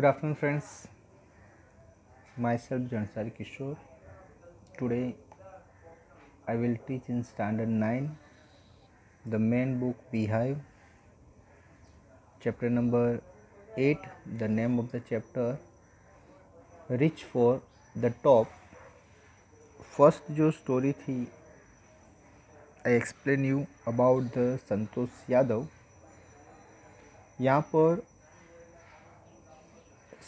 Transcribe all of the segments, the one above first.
Good afternoon friends myself Jansari Kishore today I will teach in standard nine the main book Beehive chapter number eight the name of the chapter reach for the top first जो story थी I explain you about the Santosh Yadav यहाँ पर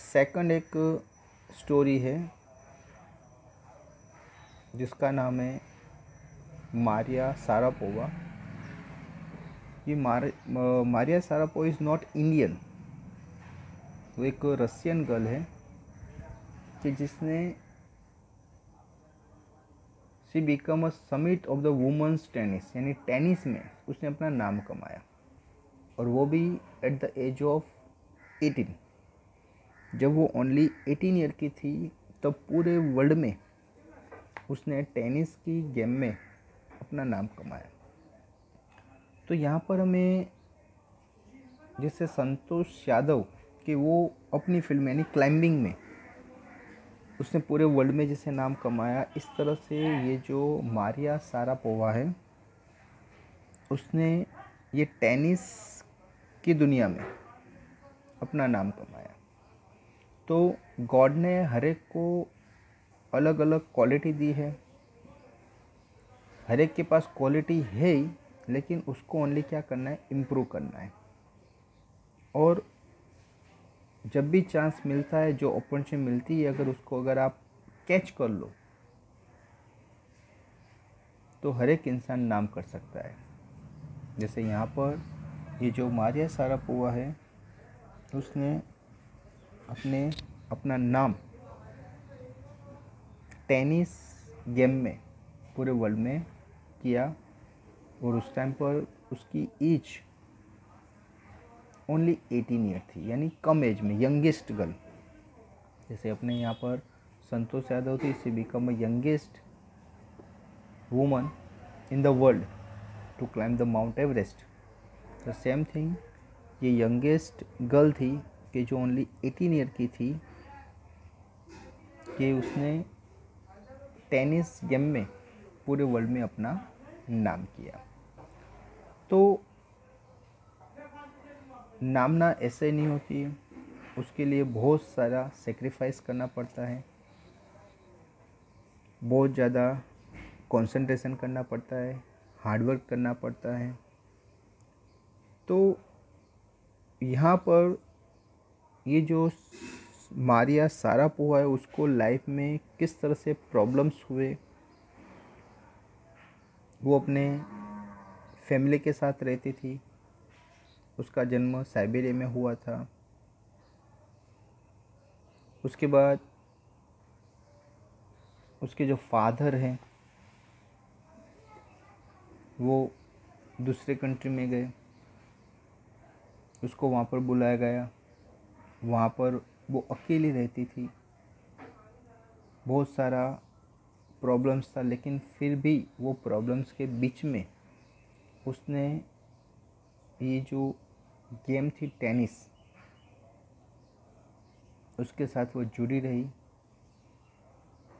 second एक story है, जिसका नाम है Maria Sharapova. ये मार Maria Sharapova is not Indian वो एक रशियन गर्ल है, कि जिसने she become a summit of the women's tennis यानी टेनिस में उसने अपना नाम कमाया, और वो भी at the age of eighteen जब वो ओनली एटीन ईयर की थी, तब पूरे वर्ल्ड में उसने टेनिस की गेम में अपना नाम कमाया। तो यहाँ पर हमें जैसे संतोष यादव कि वो अपनी फ़िल्म यानी क्लाइंबिंग में उसने पूरे वर्ल्ड में जैसे नाम कमाया। इस तरह से ये जो मारिया सारापोवा है, उसने ये टेनिस की दुनिया में अपना नाम कमाया। तो गॉड ने हर एक को अलग अलग क्वालिटी दी है। हर एक के पास क्वालिटी है ही, लेकिन उसको ओनली क्या करना है? इम्प्रूव करना है। और जब भी चांस मिलता है, जो अपॉर्चुनिटी मिलती है, अगर उसको अगर आप कैच कर लो तो हर एक इंसान नाम कर सकता है। जैसे यहाँ पर ये जो मारिया सारापोवा है, उसने अपने, अपना नाम टेनिस गेम में, पूरे वर्ल्ड में किया और उस टाइम पर उसकी एज ओनली एटीन ईयर थी, यानी कम एज में यंगेस्ट गर्ल जैसे अपने यहाँ पर संतोष यादव थी, इसे become a youngest woman in the world to climb the Mount Everest the same thing ये यंगेस्ट गर्ल थी कि जो ओनली एटीन ईयर की थी, कि उसने टेनिस गेम में पूरे वर्ल्ड में अपना नाम किया। तो नामना ऐसे नहीं होती है उसके लिए बहुत सारा सेक्रीफाइस करना पड़ता है। बहुत ज़्यादा कंसंट्रेशन करना पड़ता है हार्डवर्क करना पड़ता है। तो यहाँ पर ये जो मारिया सारा पोहा है, उसको लाइफ में किस तरह से प्रॉब्लम्स हुए? वो अपने फैमिली के साथ रहती थी। उसका जन्म साइबेरिया में हुआ था। उसके बाद उसके जो फादर हैं, वो दूसरे कंट्री में गए। उसको वहाँ पर बुलाया गया। वहाँ पर वो अकेली रहती थी। बहुत सारा प्रॉब्लम्स था, लेकिन फिर भी वो प्रॉब्लम्स के बीच में उसने ये जो गेम थी टेनिस उसके साथ वो जुड़ी रही।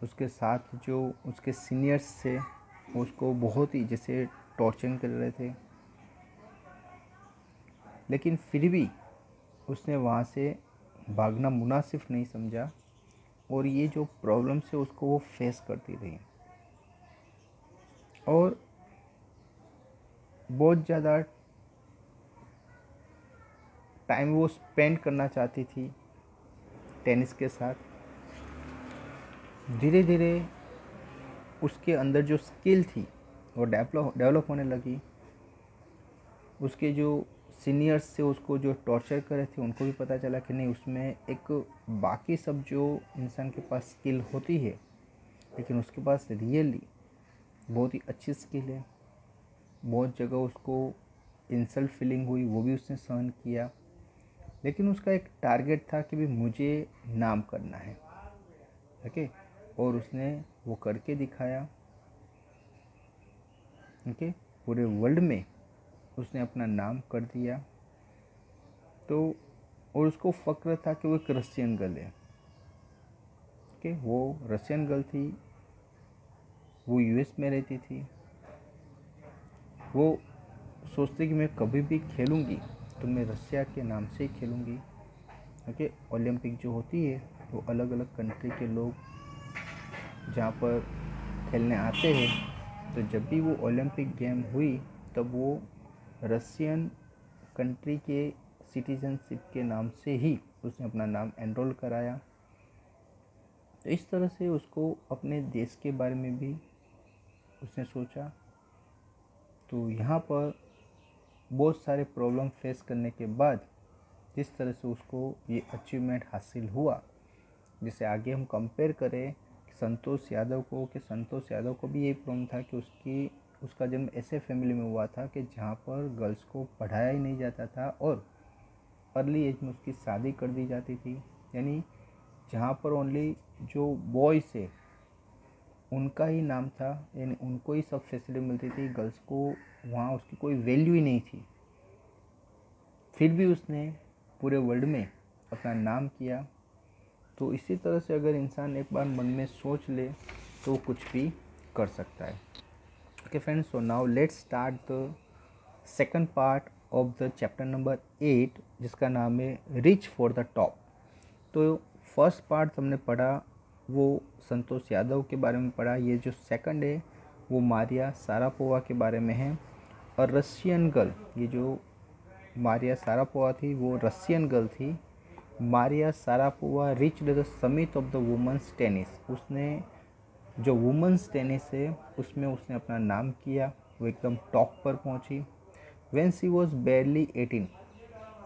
उसके साथ जो उसके सीनियर्स थे, उसको बहुत ही जैसे टॉर्चर कर रहे थे। लेकिन फिर भी उसने वहाँ से भागना मुनासिब नहीं समझा और ये जो प्रॉब्लम्स है उसको वो फेस करती रही। और बहुत ज़्यादा टाइम वो स्पेंड करना चाहती थी टेनिस के साथ। धीरे धीरे उसके अंदर जो स्किल थी वो डेवलप डेवलप होने लगी। उसके जो सीनियर्स से उसको जो टॉर्चर कर रहे थे, उनको भी पता चला कि नहीं, उसमें एक बाकी सब जो इंसान के पास स्किल होती है, लेकिन उसके पास रियली बहुत ही अच्छी स्किल है। बहुत जगह उसको इंसल्ट फीलिंग हुई, वो भी उसने सहन किया। लेकिन उसका एक टारगेट था कि भी मुझे नाम करना है, ओके? और उसने वो करके दिखाया, ओके? पूरे वर्ल्ड में उसने अपना नाम कर दिया। तो और उसको फ़क्र था कि वो एक रशियन गर्ल है। ओके वो रशियन गर्ल थी, वो यूएस में रहती थी। वो सोचती कि मैं कभी भी खेलूँगी तो मैं रसिया के नाम से ही खेलूँगी। ओके ओलंपिक जो होती है, वो अलग अलग कंट्री के लोग जहाँ पर खेलने आते हैं तो जब भी वो ओलंपिक गेम हुई, तब वो रशियन कंट्री के सिटीजनशिप के नाम से ही उसने अपना नाम एनरोल कराया। तो इस तरह से उसको अपने देश के बारे में भी उसने सोचा। तो यहाँ पर बहुत सारे प्रॉब्लम फेस करने के बाद जिस तरह से उसको ये अचीवमेंट हासिल हुआ, जिसे आगे हम कंपेयर करें संतोष यादव को, कि संतोष यादव को भी यही प्रॉब्लम था कि उसकी उसका जन्म ऐसे फैमिली में हुआ था कि जहाँ पर गर्ल्स को पढ़ाया ही नहीं जाता था और अर्ली एज में उसकी शादी कर दी जाती थी। यानी जहाँ पर ओनली जो बॉयज़ है उनका ही नाम था, यानी उनको ही सब फैसिलिटी मिलती थी। गर्ल्स को वहाँ उसकी कोई वैल्यू ही नहीं थी। फिर भी उसने पूरे वर्ल्ड में अपना नाम किया। तो इसी तरह से अगर इंसान एक बार मन में सोच ले तो कुछ भी कर सकता है। Okay friends so now let's start the second part of the chapter number eight जिसका नाम है रिच फॉर द टॉप तो फ़र्स्ट पार्ट हमने पढ़ा, वो संतोष यादव के बारे में पढ़ा, ये जो सेकंड है, वो मारिया सारापोवा के बारे में है। और रशियन गर्ल ये जो मारिया सारापोवा थी, वो रशियन गर्ल थी। Maria Sharapova reach the summit of the women's tennis उसने जो वुमेंस टेनिस है, उसमें उसने अपना नाम किया, वो एकदम टॉप पर पहुँची। When she was barely eighteen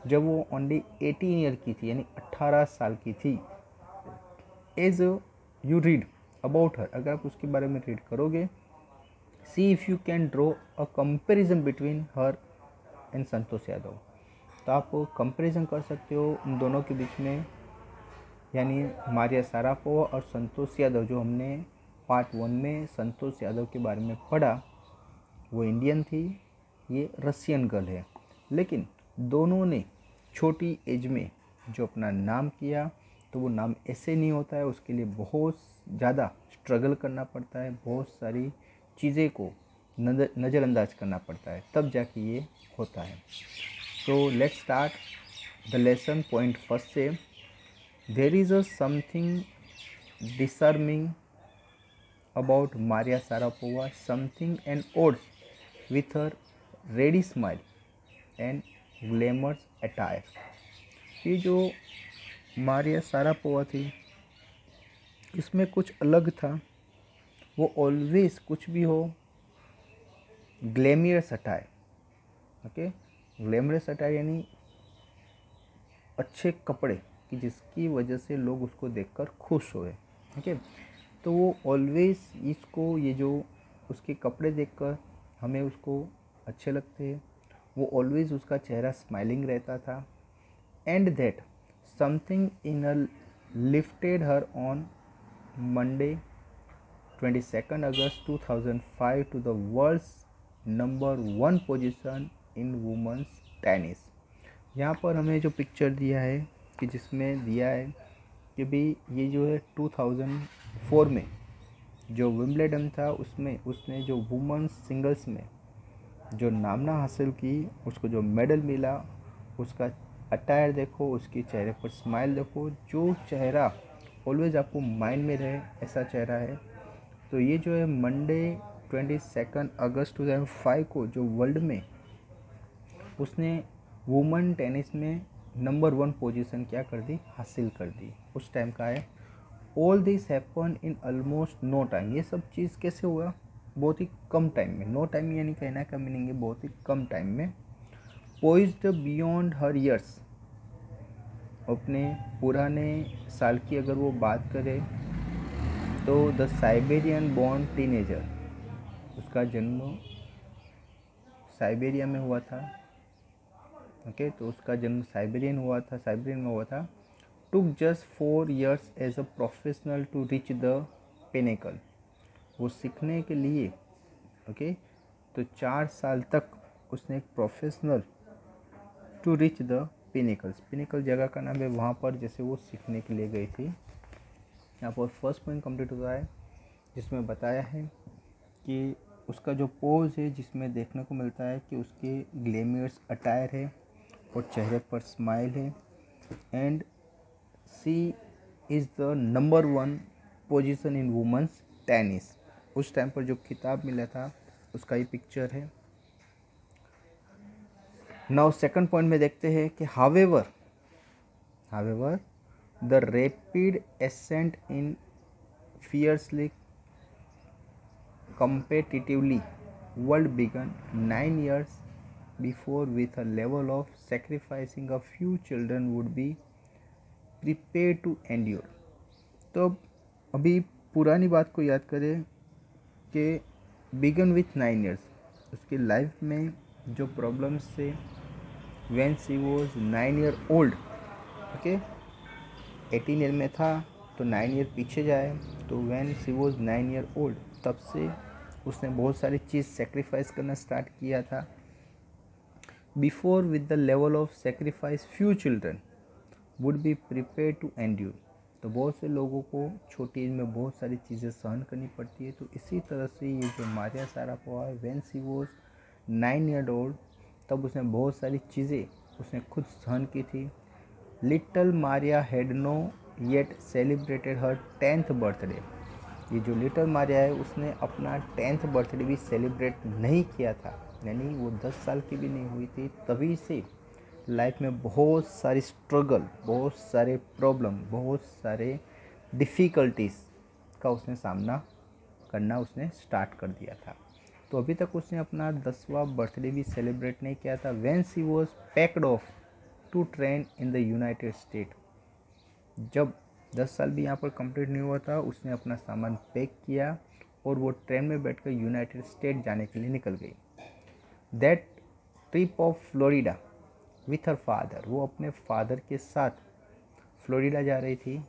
जब वो ओनली एटीन ईयर की थी, यानी अट्ठारह साल की थी as you read about her अगर आप उसके बारे में रीड करोगे see if you can draw a comparison between her and Santosh Yadav तो आप कंपेरिजन कर सकते हो उन दोनों के बीच में, यानी मारिया सारापो और संतोष यादव, जो हमने पार्ट वन में संतोष यादव के बारे में पढ़ा, वो इंडियन थी, ये रसियन गर्ल है। लेकिन दोनों ने छोटी एज में जो अपना नाम किया तो वो नाम ऐसे नहीं होता है, उसके लिए बहुत ज़्यादा स्ट्रगल करना पड़ता है, बहुत सारी चीज़ें को नज़र नज़रअंदाज करना पड़ता है, तब जाके ये होता है। तो let's start the lesson point first से। There is a something disarming about Maria Sharapova something and odd with her ready smile and glamorous attire ये जो मारिया सारापोवा थी, इसमें कुछ अलग था। वो ऑलवेज कुछ भी हो glamorous attire okay glamorous attire यानी अच्छे कपड़े, कि जिसकी वजह से लोग उसको देखकर खुश हुए ओके तो वो ऑलवेज इसको, ये जो उसके कपड़े देखकर हमें उसको अच्छे लगते हैं। वो ऑलवेज उसका चेहरा स्माइलिंग रहता था। And that something in a lifted her on Monday twenty second August two thousand five to the world's number one position in women's tennis यहाँ पर हमें जो पिक्चर दिया है, कि जिसमें दिया है कि भाई ये जो है 2004 में, जो विम्बलेडन था, उसमें, उसने जो वुमेंस सिंगल्स में जो नामना हासिल की, उसको जो मेडल मिला, उसका अटायर देखो, उसके चेहरे पर स्माइल देखो, जो चेहरा ऑलवेज आपको माइंड में रहे, ऐसा चेहरा है। तो ये जो है Monday twenty second August two thousand five को जो वर्ल्ड में उसने वुमेन टेनिस में नंबर वन पोजीशन क्या कर दी? हासिल कर दी। उस टाइम का है। All this happen in almost no time ये सब चीज़ कैसे हुआ? बहुत ही कम टाइम में। नो टाइम यानी कहना का मीनिंग है बहुत ही कम टाइम में। पोइज्ड बियॉन्ड हर ईयर्स अपने पुराने साल की अगर वो बात करें तो द साइबेरियन बॉर्न टीनेजर उसका जन्म साइबेरिया में हुआ था। ओके okay, तो उसका जन्म साइबेरियन हुआ था साइबेरियन में हुआ था। Took just four years as a professional to reach the pinnacle वो सीखने के लिए ओके तो चार साल तक उसने एक professional to reach the pinnacle pinnacle जगह का नाम है, वहाँ पर जैसे वो सीखने के लिए गई थी। यहाँ पर फ़र्स्ट पॉइंट कंप्लीट होता है, जिसमें बताया है कि उसका जो पोज है, जिसमें देखने को मिलता है कि उसके ग्लेमियर्स अटायर है और चेहरे पर स्माइल है। And she is the number one position in women's tennis उस टाइम पर जो किताब मिला था, उसका ही पिक्चर है। नाउ सेकंड पॉइंट में देखते हैं कि however however the rapid ascent in fiercely competitively world began nine years before with a level of sacrificing a few children would be prepared to endure तो अभी पुरानी बात को याद करें कि बिगन विथ नाइन ईयर्स उसकी लाइफ में जो प्रॉब्लम्स थे when she was nine year old okay eighteen year में था तो नाइन ईयर पीछे जाए तो when she was nine year old तब से उसने बहुत सारी चीज़ सेक्रीफाइस करना स्टार्ट किया था। Before with the level of sacrifice few children would be prepare to endure तो बहुत से लोगों को छोटी एज में बहुत सारी चीज़ें सहन करनी पड़ती है तो इसी तरह से ये जो मारिया सारा पवा है when she was nine year old तब उसने बहुत सारी चीज़ें उसने खुद सहन की थी। Little Maria had no yet celebrated her tenth birthday ये जो लिटल मारिया है, उसने अपना टेंथ बर्थडे भी सेलिब्रेट नहीं किया था। यानी वो दस साल की भी नहीं हुई थी, तभी से लाइफ में बहुत सारी स्ट्रगल बहुत सारे प्रॉब्लम बहुत सारे डिफ़िकल्टीज़ का उसने सामना करना उसने स्टार्ट कर दिया था। तो अभी तक उसने अपना दसवा बर्थडे भी सेलिब्रेट नहीं किया था। When she was packed off to train in the United State जब दस साल भी यहाँ पर कंप्लीट नहीं हुआ था, उसने अपना सामान पैक किया और वो ट्रेन में बैठकर यूनाइटेड स्टेट जाने के लिए निकल गई। That trip of Florida with her father, वो अपने फादर के साथ फ्लोरिडा जा रही थी।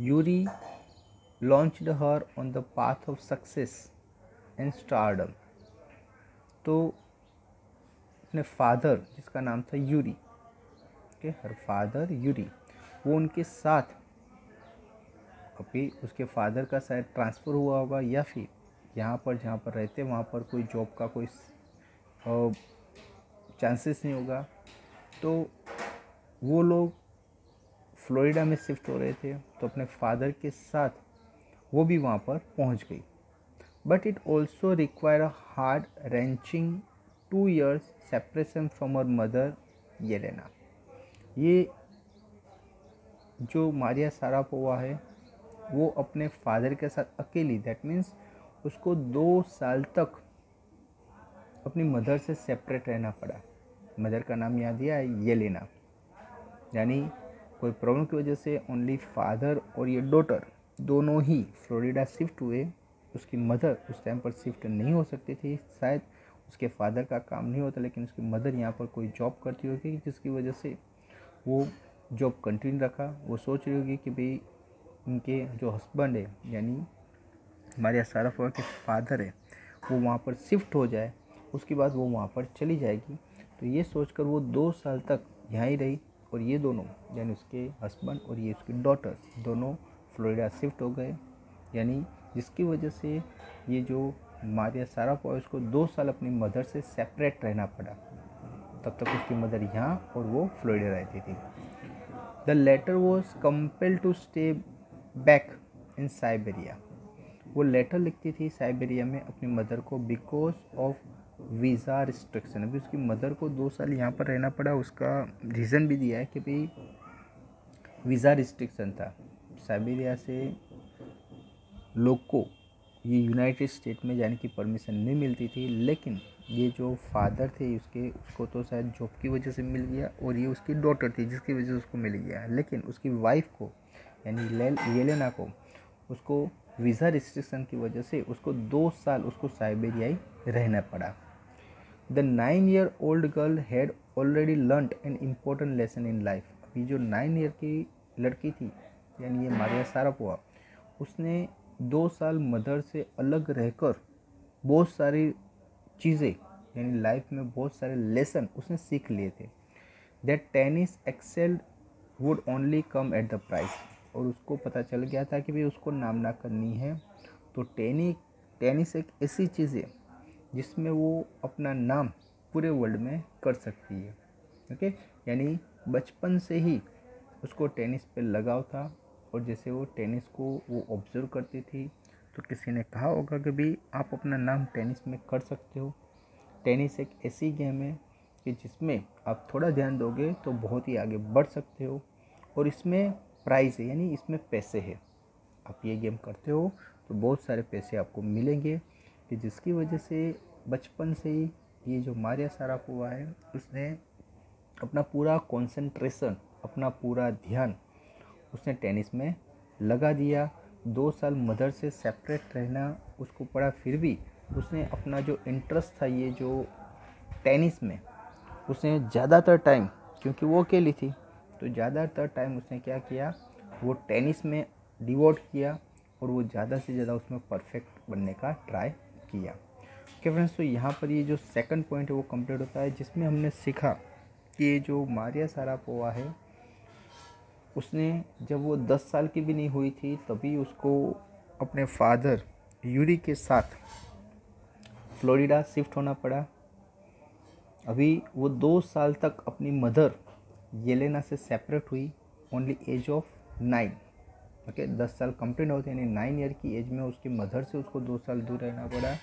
Yuri launched her on the path of success and stardom तो अपने फादर, जिसका नाम था Yuri okay her father Yuri, वो उनके साथ, अभी उसके फादर का शायद ट्रांसफ़र हुआ होगा या फिर यहाँ पर, जहाँ पर रहते वहाँ पर कोई जॉब का कोई चांसेस नहीं होगा। तो वो लोग फ्लोरिडा में शिफ्ट हो रहे थे तो अपने फादर के साथ वो भी वहाँ पर पहुँच गई। But it also require a hard wrenching two years separation from her mother Yelena ये जो मारिया सारापोवा है, वो अपने फादर के साथ अकेली दैट मीन्स उसको दो साल तक अपनी मदर से सेपरेट रहना पड़ा। मदर का नाम याद दिया है ये लेना यानी कोई प्रॉब्लम की वजह से ओनली फादर और ये डॉटर दोनों ही फ्लोरिडा शिफ्ट हुए। उसकी मदर उस टाइम पर शिफ्ट नहीं हो सकती थी। शायद उसके फादर का काम नहीं होता, लेकिन उसकी मदर यहाँ पर कोई जॉब करती होगी, जिसकी वजह से वो जॉब कंटिन्यू रखा। वो सोच रही होगी कि भाई उनके जो हस्बैंड है, यानी हमारे असारफ के फादर है, वो वहाँ पर शिफ्ट हो जाए। उसके बाद वो वहाँ पर चली जाएगी। तो ये सोचकर वो दो साल तक यहाँ ही रही और ये दोनों, यानी उसके हस्बैंड और ये उसकी डॉटर दोनों फ्लोरिडा शिफ्ट हो गए। यानी जिसकी वजह से ये जो मारिया सारा पॉय उसको दो साल अपनी मदर से सेपरेट रहना पड़ा। तब तक उसकी मदर यहाँ और वो फ्लोरिडा रहती थी। The latter was compelled to stay back in Siberia वो लेटर लिखती थी साइबेरिया में अपनी मदर को बिकॉज़ ऑफ़ वीज़ा रिस्ट्रिक्शन अभी उसकी मदर को दो साल यहाँ पर रहना पड़ा। उसका रीज़न भी दिया है कि भाई वीज़ा रिस्ट्रिक्शन था। साइबेरिया से लोग को ये यूनाइटेड स्टेट में जाने की परमिशन नहीं मिलती थी। लेकिन ये जो फादर थे, उसके, उसको तो शायद जॉब की वजह से मिल गया और ये उसकी डॉटर थी, जिसकी वजह से उसको मिल गया। लेकिन उसकी वाइफ को, यानी येलेना को, उसको वीज़ा रिस्ट्रिक्शन की वजह से उसको दो साल उसको साइबेरियाई रहना पड़ा। The nine year old girl had already learn an important lesson in life अभी जो नाइन ईयर की लड़की थी, यानी ये मारिया सारापोआ, उसने दो साल मदर से अलग रहकर बहुत सारी चीज़ें, यानी लाइफ में बहुत सारे लेसन उसने सीख लिए थे। That tennis excelled would only come at the price और उसको पता चल गया था कि भाई उसको नामना करनी है। तो टेनिस टेनिस एक ऐसी चीज़ है जिसमें वो अपना नाम पूरे वर्ल्ड में कर सकती है। ओके यानी बचपन से ही उसको टेनिस पे लगाव था और जैसे वो टेनिस को वो ऑब्ज़र्व करती थी तो किसी ने कहा होगा कि भाई आप अपना नाम टेनिस में कर सकते हो। टेनिस एक ऐसी गेम है कि जिसमें आप थोड़ा ध्यान दोगे तो बहुत ही आगे बढ़ सकते हो और इसमें प्राइज़ है, यानी इसमें पैसे है। आप ये गेम करते हो तो बहुत सारे पैसे आपको मिलेंगे। कि जिसकी वजह से बचपन से ही ये जो मारिया सारापोवा है, उसने अपना पूरा कंसंट्रेशन अपना पूरा ध्यान उसने टेनिस में लगा दिया। दो साल मदर से सेपरेट रहना उसको पड़ा, फिर भी उसने अपना जो इंटरेस्ट था ये जो टेनिस में, उसने ज़्यादातर टाइम क्योंकि वो अकेली थी तो ज़्यादातर टाइम उसने क्या किया, वो टेनिस में डिवोट किया और वो ज़्यादा से ज़्यादा उसमें परफेक्ट बनने का ट्राई किया। ओके फ्रेंड्स तो यहाँ पर ये जो सेकंड पॉइंट है, वो कंप्लीट होता है, जिसमें हमने सीखा कि जो मारिया सारापोवा है, उसने जब वो दस साल की भी नहीं हुई थी, तभी उसको अपने फादर यूरी के साथ फ्लोरिडा शिफ्ट होना पड़ा। अभी वो दो साल तक अपनी मदर येलेना से सेपरेट हुई only age of nine okay, दस साल कंप्लीट होते यानी नाइन ईयर की एज में उसकी मदर से उसको दो साल दूर रहना पड़ा।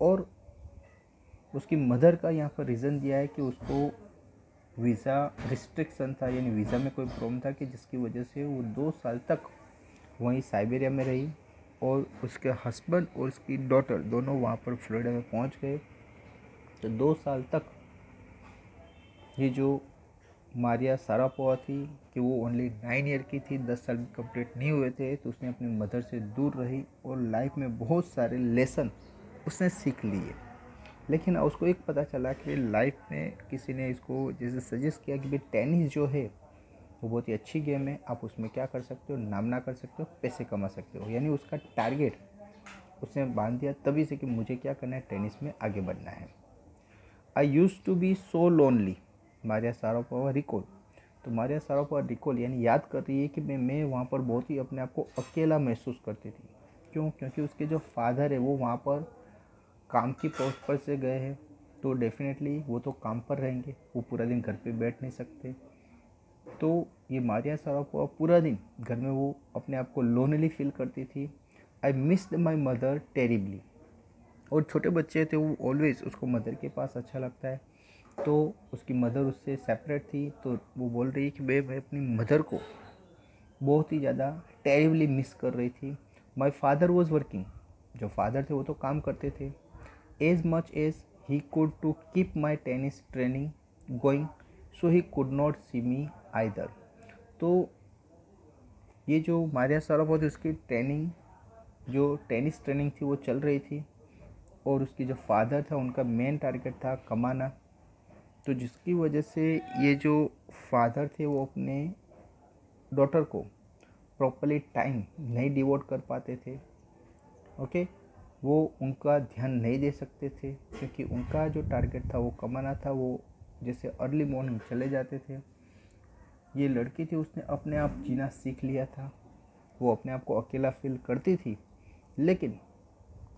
और उसकी मदर का यहाँ पर रीज़न दिया है कि उसको वीज़ा रिस्ट्रिक्शन था, यानी वीज़ा में कोई प्रॉब्लम था कि जिसकी वजह से वो दो साल तक वहीं साइबेरिया में रही और उसके हस्बैंड और उसकी डॉटर दोनों वहाँ पर फ्लोरिडा में पहुँच गए। तो दो साल तक ये जो मारिया सारापोवा थी कि वो ओनली नाइन ईयर की थी, दस साल कंप्लीट नहीं हुए थे तो उसने अपनी मदर से दूर रही और लाइफ में बहुत सारे लेसन उसने सीख लिए। लेकिन उसको एक पता चला कि लाइफ में किसी ने इसको जैसे सजेस्ट किया कि भाई टेनिस जो है, वो बहुत ही अच्छी गेम है, आप उसमें क्या कर सकते हो नामना कर सकते हो, पैसे कमा सकते हो। यानी उसका टारगेट उसने बाँध दिया तभी से कि मुझे क्या करना है टेनिस में आगे बढ़ना है। I used to be so lonely Maria Sharapova recall. तो मारिया सारोपोवा रिकॉल यानी याद कर रही है कि मैं मैं वहाँ पर बहुत ही अपने आप को अकेला महसूस करती थी। क्यों? क्योंकि उसके जो फादर है वो वहाँ पर काम की पोस्ट पर से गए हैं। तो डेफिनेटली वो तो काम पर रहेंगे। वो पूरा दिन घर पे बैठ नहीं सकते। तो ये मारिया सारोपोवा पूरा दिन घर में वो अपने आप को लोनली फील करती थी। I missed my mother terribly और छोटे बच्चे थे वो ऑलवेज उसको मदर के पास अच्छा लगता है। तो उसकी मदर उससे सेपरेट थी तो वो बोल रही है कि भाई मैं अपनी मदर को बहुत ही ज़्यादा टेरिवली मिस कर रही थी। माई फादर वॉज़ वर्किंग जो फादर थे, वो तो काम करते थे। As much as he could to keep my tennis training going so he could not see me either तो ये जो मारिया सारा थी उसकी ट्रेनिंग जो टेनिस ट्रेनिंग थी, वो चल रही थी। और उसकी जो फादर था, उनका मेन टारगेट था कमाना। तो जिसकी वजह से ये जो फादर थे वो अपने डॉटर को प्रॉपरली टाइम नहीं डिवोट कर पाते थे ओके वो उनका ध्यान नहीं दे सकते थे, क्योंकि उनका जो टारगेट था, वो कमाना था, वो जैसे अर्ली मॉर्निंग चले जाते थे। ये लड़की थी, उसने अपने आप जीना सीख लिया था। वो अपने आप को अकेला फील करती थी, लेकिन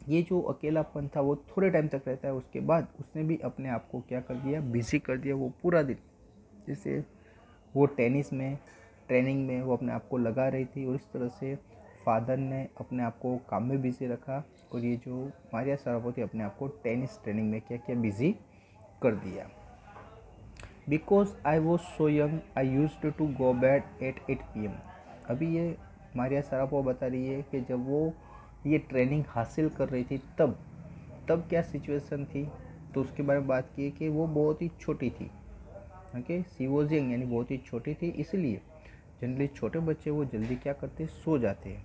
ये जो अकेलापन था वो थोड़े टाइम तक रहता है, उसके बाद उसने भी अपने आप को क्या कर दिया बिज़ी कर दिया वो पूरा दिन। जैसे वो टेनिस में ट्रेनिंग में वो अपने आप को लगा रही थी और इस तरह से फादर ने अपने आप को काम में बिज़ी रखा और ये जो मारिया सरावती अपने आप को टेनिस ट्रेनिंग में क्या किया बिज़ी कर दिया। Because I was so young I used to go bed at eight p m अभी ये मारिया सरापो बता रही है कि जब वो ये ट्रेनिंग हासिल कर रही थी तब तब क्या सिचुएशन थी? तो उसके बारे में बात की कि वो बहुत ही छोटी थी ओके सी वॉज़ यंग यानी बहुत ही छोटी थी, इसलिए जनरली छोटे बच्चे वो जल्दी क्या करते सो जाते हैं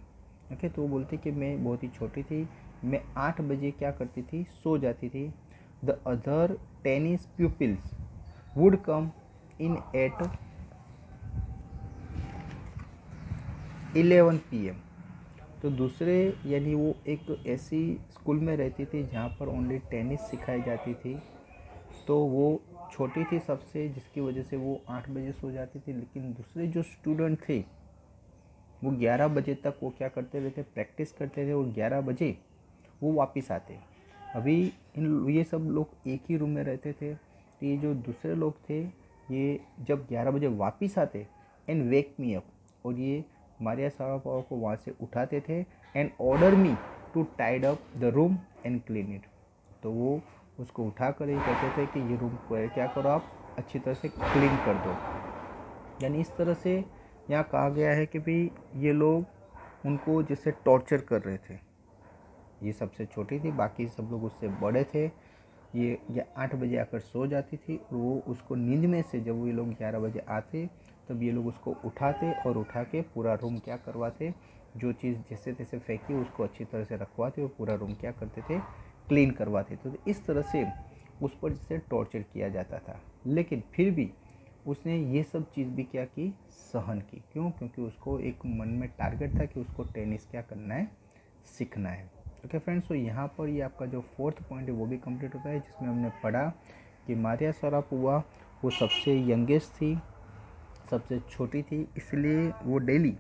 ओके तो वो बोलते कि मैं बहुत ही छोटी थी, मैं आठ बजे क्या करती थी? सो जाती थी। The other tennis pupils would come in at eleven p m तो दूसरे यानी वो एक ऐसी स्कूल में रहती थी जहाँ पर ओनली टेनिस सिखाई जाती थी। तो वो छोटी थी सबसे, जिसकी वजह से वो आठ बजे सो जाती थी। लेकिन दूसरे जो स्टूडेंट थे, वो ग्यारह बजे तक वो क्या करते रहते प्रैक्टिस करते थे और ग्यारह बजे वो वापस आते। अभी इन ये सब लोग एक ही रूम में रहते थे। तो ये जो दूसरे लोग थे, ये जब ग्यारह बजे वापस आते एंड वेक मी अप और ये मारिया सारापोवा को वहाँ से उठाते थे and order me to tidy up the room and clean it तो वो उसको उठा कर ही कहते थे कि ये रूम को क्या करो आप? अच्छी तरह से क्लीन कर दो। यानी इस तरह से यहाँ कहा गया है कि भाई ये लोग उनको जैसे टॉर्चर कर रहे थे। ये सबसे छोटी थी, बाकी सब लोग उससे बड़े थे। ये ये आठ बजे आकर सो जाती थी और वो उसको नींद में से जब ये लोग ग्यारह बजे आते तब ये लोग उसको उठाते और उठा के पूरा रूम क्या करवाते? जो चीज़ जैसे तैसे फेंकी, उसको अच्छी तरह से रखवाते और पूरा रूम क्या करते थे? क्लीन करवाते। तो इस तरह से उस पर जैसे टॉर्चर किया जाता था। लेकिन फिर भी उसने ये सब चीज़ भी क्या की? सहन की। क्यों? क्योंकि उसको एक मन में टारगेट था कि उसको टेनिस क्या करना है? सीखना है। ओके फ्रेंड्स तो यहाँ पर ये आपका जो फोर्थ पॉइंट है, वो भी कंप्लीट होता है, जिसमें हमने पढ़ा कि मारिया सरापुआ वो सबसे यंगेस्ट थी। सबसे छोटी थी, इसलिए वो डेली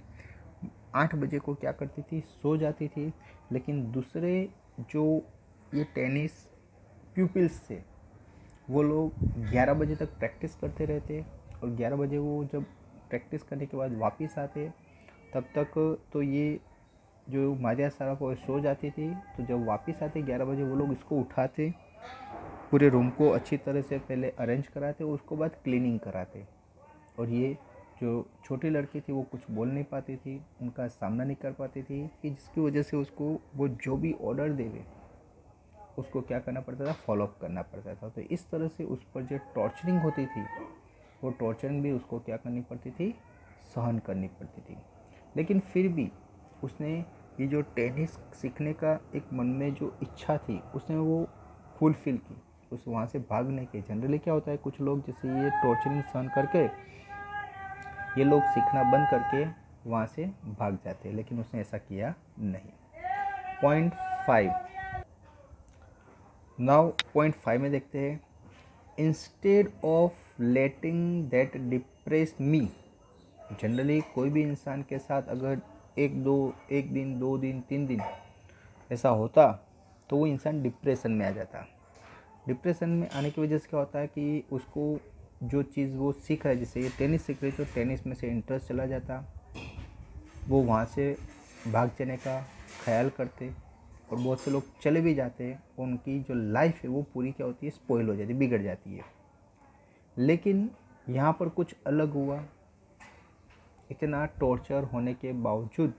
आठ बजे को क्या करती थी, सो जाती थी। लेकिन दूसरे जो ये टेनिस प्यूपिल्स थे, वो लोग ग्यारह बजे तक प्रैक्टिस करते रहते और ग्यारह बजे वो जब प्रैक्टिस करने के बाद वापस आते, तब तक तो ये जो मारिया सारा सो जाती थी। तो जब वापस आते ग्यारह बजे, वो लोग इसको उठाते, पूरे रूम को अच्छी तरह से पहले अरेंज कराते उसको बाद क्लीनिंग कराते। और ये जो छोटे लड़के थे, वो कुछ बोल नहीं पाती थी, उनका सामना नहीं कर पाती थी, कि जिसकी वजह से उसको वो जो भी ऑर्डर देवे उसको क्या करना पड़ता था? फॉलोअप करना पड़ता था। तो इस तरह से उस पर जो टॉर्चरिंग होती थी, वो टॉर्चरिंग भी उसको क्या करनी पड़ती थी? सहन करनी पड़ती थी। लेकिन फिर भी उसने ये जो टेनिस सीखने का एक मन में जो इच्छा थी, उसने वो फुलफिल की। उस वहाँ से भागने के जनरली क्या होता है? कुछ लोग जैसे ये टॉर्चरिंग सहन करके ये लोग सीखना बंद करके वहाँ से भाग जाते हैं, लेकिन उसने ऐसा किया नहीं। Point five now point five में देखते हैं। Instead of letting that depress me generally कोई भी इंसान के साथ अगर एक दो, एक दिन, दो दिन, तीन दिन ऐसा होता तो वो इंसान डिप्रेशन में आ जाता। डिप्रेशन में आने की वजह से क्या होता है कि उसको जो चीज़ वो सीख रहा है, जैसे ये टेनिस सीख रही तो टेनिस में से इंटरेस्ट चला जाता। वो वहाँ से भाग जाने का ख्याल करते और बहुत से लोग चले भी जाते उनकी जो लाइफ है, वो पूरी क्या होती है स्पॉइल हो जाती है बिगड़ जाती है। लेकिन यहाँ पर कुछ अलग हुआ। इतना टॉर्चर होने के बावजूद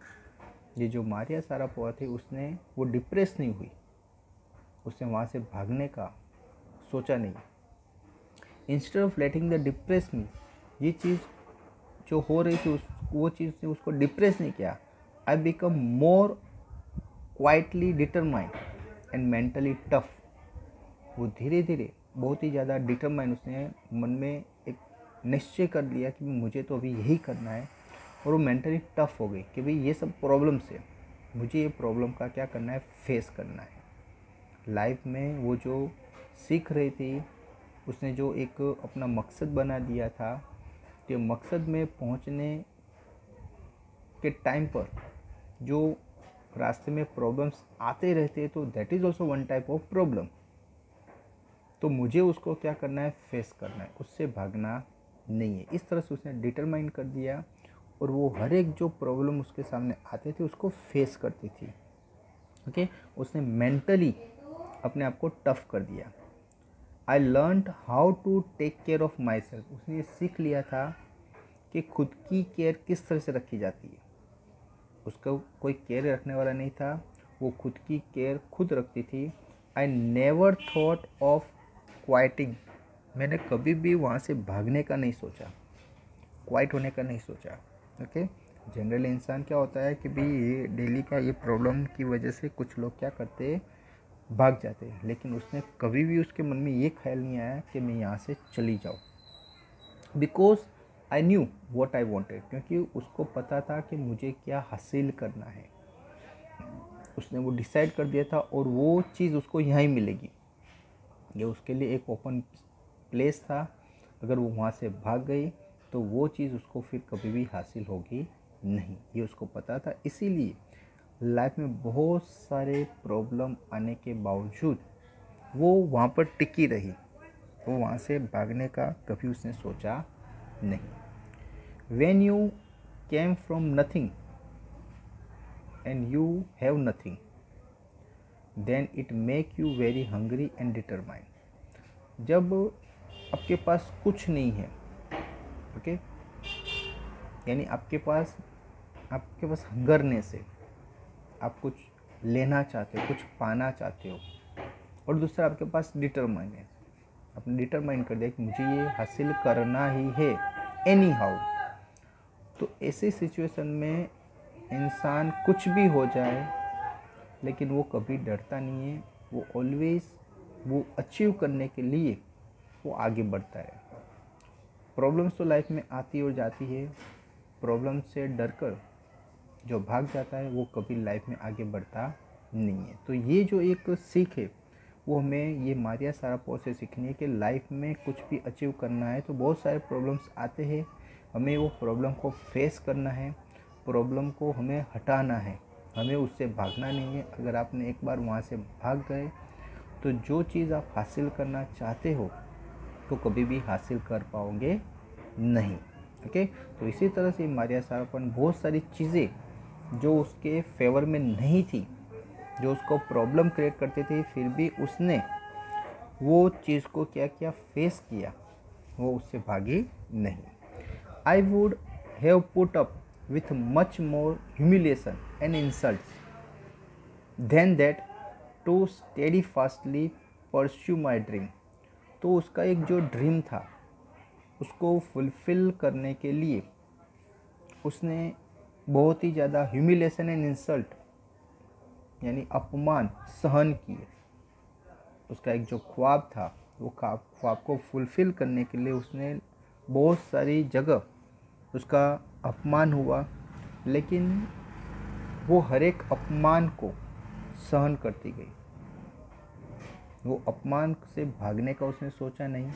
ये जो मारिया सारा पोआ थी, उसने, वो डिप्रेस नहीं हुई। उसने वहाँ से भागने का सोचा नहीं। Instead of letting the depress me ये चीज़ जो हो रही थी उस, वो चीज़ ने उसको डिप्रेस नहीं किया। I become more quietly determined and mentally tough वो धीरे धीरे बहुत ही ज़्यादा डिटरमाइंड उसने मन में एक निश्चय कर लिया कि मुझे तो अभी यही करना है और वो मेंटली टफ हो गई कि भाई ये सब प्रॉब्लम से मुझे ये प्रॉब्लम का क्या करना है फेस करना है। लाइफ में वो जो सीख रही थी उसने जो एक अपना मकसद बना दिया था कि मकसद में पहुँचने के टाइम पर जो रास्ते में प्रॉब्लम्स आते रहते हैं तो that is also one type of problem तो मुझे उसको क्या करना है? फेस करना है। उससे भागना नहीं है। इस तरह से उसने डिटरमाइन कर दिया और वो हर एक जो प्रॉब्लम उसके सामने आते थे, उसको फेस करती थी। Okay okay? उसने मेंटली अपने आप को टफ कर दिया। I learn how to take care of myself उसने सीख लिया था कि खुद की केयर किस तरह से रखी जाती है। उसका कोई केयर रखने वाला नहीं था, वो खुद की केयर खुद रखती थी। I never thought of quitting मैंने कभी भी वहाँ से भागने का नहीं सोचा। क्वाइट होने का नहीं सोचा। ओके जनरल इंसान क्या होता है कि भाई ये डेली का ये प्रॉब्लम की वजह से कुछ लोग क्या करते हैं भाग जाते हैं। लेकिन उसने कभी भी उसके मन में ये ख्याल नहीं आया कि मैं यहाँ से चली जाऊँ। Because I knew what I wanted क्योंकि उसको पता था कि मुझे क्या हासिल करना है। उसने वो डिसाइड कर दिया था और वो चीज़ उसको यहाँ ही मिलेगी। ये उसके लिए एक ओपन प्लेस था। अगर वो वहाँ से भाग गई तो वो चीज़ उसको फिर कभी भी हासिल होगी नहीं। ये उसको पता था, इसीलिए लाइफ में बहुत सारे प्रॉब्लम आने के बावजूद वो वहाँ पर टिकी रही। वो वहाँ से भागने का कभी उसने सोचा नहीं। When you came from nothing and you have nothing then it make you very hungry and determined जब आपके पास कुछ नहीं है ओके okay? यानी आपके पास आपके पास हंगरनेस है आप कुछ लेना चाहते हो, कुछ पाना चाहते हो, और दूसरा आपके पास डिटरमाइन है। आपने डिटरमाइन कर दिया कि मुझे ये हासिल करना ही है एनी हाउ तो ऐसे सिचुएशन में इंसान कुछ भी हो जाए, लेकिन वो कभी डरता नहीं है। वो ऑलवेज वो अचीव करने के लिए वो आगे बढ़ता है। प्रॉब्लम्स तो लाइफ में आती और जाती है। प्रॉब्लम से डर कर जो भाग जाता है, वो कभी लाइफ में आगे बढ़ता नहीं है। तो ये जो एक सीख है, वो हमें ये मारिया सारापो से सीखनी है कि लाइफ में कुछ भी अचीव करना है तो बहुत सारे प्रॉब्लम्स आते हैं। हमें वो प्रॉब्लम को फेस करना है प्रॉब्लम को हमें हटाना है। हमें उससे भागना नहीं है। अगर आपने एक बार वहाँ से भाग गए तो जो चीज़ आप हासिल करना चाहते हो तो कभी भी हासिल कर पाओगे नहीं। ओके? तो इसी तरह से मारिया सारापन बहुत सारी चीज़ें जो उसके फेवर में नहीं थी, जो उसको प्रॉब्लम क्रिएट करती थी, फिर भी उसने वो चीज़ को क्या किया? फेस किया। वो उससे भागी नहीं। I would have put up with much more humiliation and insult than that to steady fastly pursue my dream तो उसका एक जो ड्रीम था, उसको फुलफ़िल करने के लिए उसने बहुत ही ज़्यादा ह्यूमिलेशन एंड इंसल्ट यानी अपमान सहन किए। उसका एक जो ख्वाब था, वो ख्वाब को फुलफ़िल करने के लिए उसने बहुत सारी जगह उसका अपमान हुआ, लेकिन वो हर एक अपमान को सहन करती गई। वो अपमान से भागने का उसने सोचा नहीं।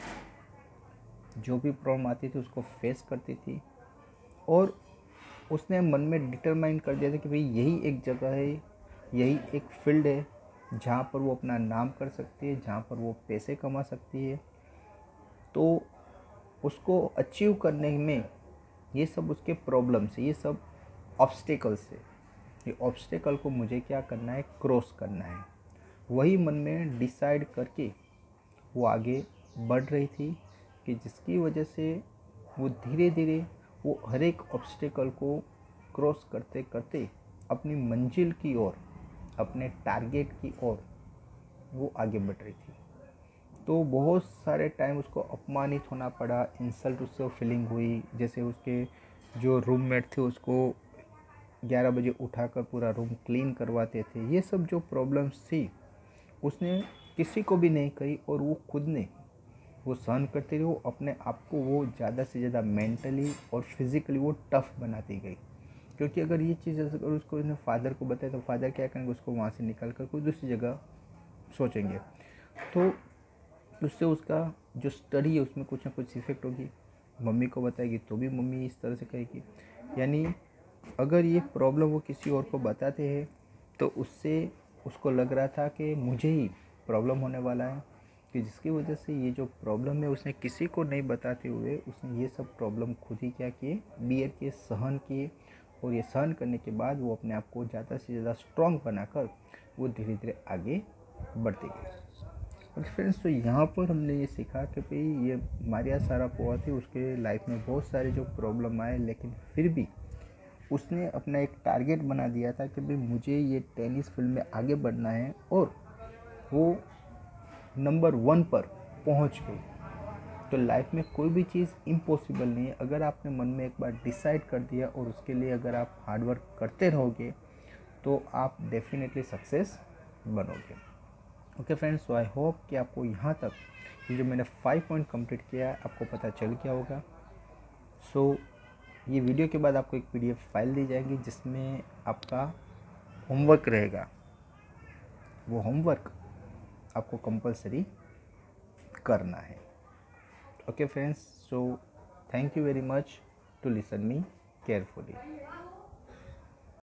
जो भी प्रॉब्लम आती थी उसको फेस करती थी और उसने मन में डिटरमाइन कर दिया था कि भाई यही एक जगह है, यही एक फ़ील्ड है, जहाँ पर वो अपना नाम कर सकती है, जहाँ पर वो पैसे कमा सकती है। तो उसको अचीव करने में ये सब उसके प्रॉब्लम्स है, ये सब ऑब्स्टिकल्स है। ये ऑब्स्टेकल को मुझे क्या करना है? क्रॉस करना है। वही मन में डिसाइड करके वो आगे बढ़ रही थी कि जिसकी वजह से वो धीरे धीरे वो हर एक ऑब्स्टिकल को क्रॉस करते करते अपनी मंजिल की ओर, अपने टारगेट की ओर वो आगे बढ़ रही थी। तो बहुत सारे टाइम उसको अपमानित होना पड़ा इंसल्ट उससे फीलिंग हुई, जैसे उसके जो रूममेट थे उसको 11 बजे उठाकर पूरा रूम क्लीन करवाते थे। ये सब जो प्रॉब्लम्स थी, उसने किसी को भी नहीं कही और वो खुद ने वो सहन करते रहे, वो अपने आप को वो ज़्यादा से ज़्यादा मेंटली और फिज़िकली वो टफ बनाती गई। क्योंकि अगर ये चीज़ अगर उसको इसने फादर को बताया तो फादर क्या करेंगे? उसको वहाँ से निकल कर कोई दूसरी जगह सोचेंगे। तो उससे उसका जो स्टडी है, उसमें कुछ ना कुछ इफ़ेक्ट होगी। मम्मी को बताएगी तो भी मम्मी इस तरह से कहेगी। यानी अगर ये प्रॉब्लम वो किसी और को बताते हैं तो उससे उसको लग रहा था कि मुझे ही प्रॉब्लम होने वाला है। कि जिसकी वजह से ये जो प्रॉब्लम है, उसने किसी को नहीं बताते हुए उसने ये सब प्रॉब्लम खुद ही क्या किए बियर किए, सहन किए और ये सहन करने के बाद वो अपने आप को ज़्यादा से ज़्यादा स्ट्रॉन्ग बनाकर वो धीरे धीरे आगे बढ़ते गए। और फ्रेंड्स तो यहाँ पर हमने ये सीखा कि भाई ये मारिया सारा पोआ थी, उसके लाइफ में बहुत सारे जो प्रॉब्लम आए, लेकिन फिर भी उसने अपना एक टारगेट बना दिया था कि भाई मुझे ये टेनिस फ़ील्ड में आगे बढ़ना है और वो नंबर वन पर पहुँच गई। तो लाइफ में कोई भी चीज़ इम्पॉसिबल नहीं है। अगर आपने मन में एक बार डिसाइड कर दिया और उसके लिए अगर आप हार्डवर्क करते रहोगे तो आप डेफिनेटली सक्सेस बनोगे। Okay friends so I hope कि आपको यहाँ तक ये जो मैंने फाइव पॉइंट कंप्लीट किया है आपको पता चल गया होगा। सो so, ये वीडियो के बाद आपको एक पीडीएफ फ़ाइल दी जाएगी जिसमें आपका होमवर्क रहेगा। वो होमवर्क आपको कंपलसरी करना है। Okay friends so thank you very much to listen me carefully